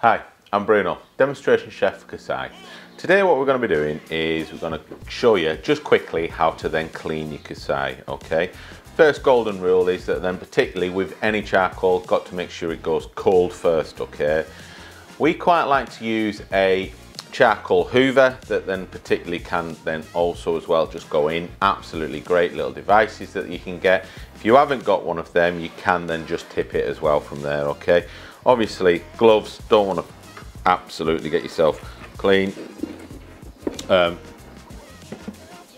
Hi, I'm Bruno, demonstration chef for Kasai. Today what we're going to be doing is we're going to show you just quickly how to then clean your Kasai, okay? First golden rule is that then particularly with any charcoal, got to make sure it goes cold first, okay? We quite like to use a charcoal hoover that then particularly can then also as well just go in. Absolutely great little devices that you can get. If you haven't got one of them you can then just tip it as well from there okay? Obviously gloves don't want to absolutely get yourself clean. Um,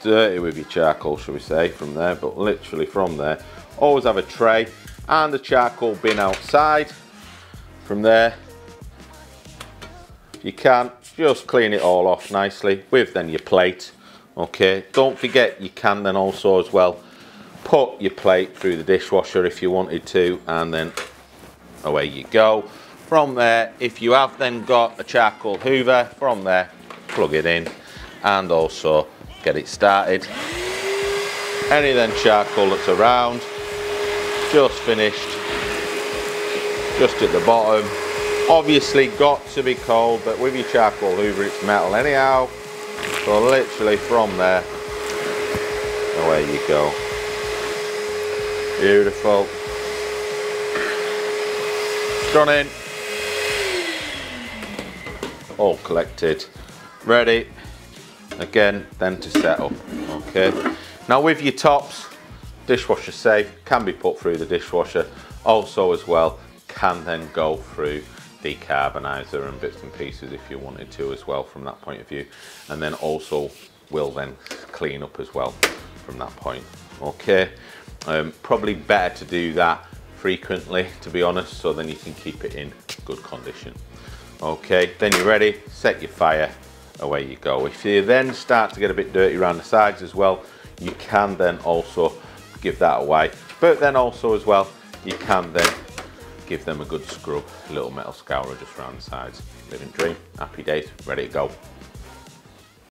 dirty with your charcoal shall we say from there but literally from there. Always have a tray and a charcoal bin outside from there. You can just clean it all off nicely with then your plate okay? Don't forget you can then also as well put your plate through the dishwasher if you wanted to and then away you go. From there if you have then got a charcoal hoover from there plug it in and also get it started. Any then charcoal that's around just finished just at the bottom obviously got to be cold but with your charcoal hoover it's metal anyhow. So literally from there away you go. Beautiful. Stunning all collected. Ready. Again then to set up okay. Now with your tops dishwasher safe. Can be put through the dishwasher. Also as well can then go through decarbonizer and bits and pieces if you wanted to as well from that point of view. And then also will then clean up as well from that point. Okay um, probably better to do that frequently to be honest so then you can keep it in good condition. Okay then you're ready? Set your fire. Away you go. If you then start to get a bit dirty around the sides as well you can then also give that away. But then also as well you can then give them a good scrub, little metal scourer just around the sides. Living dream, happy days, ready to go.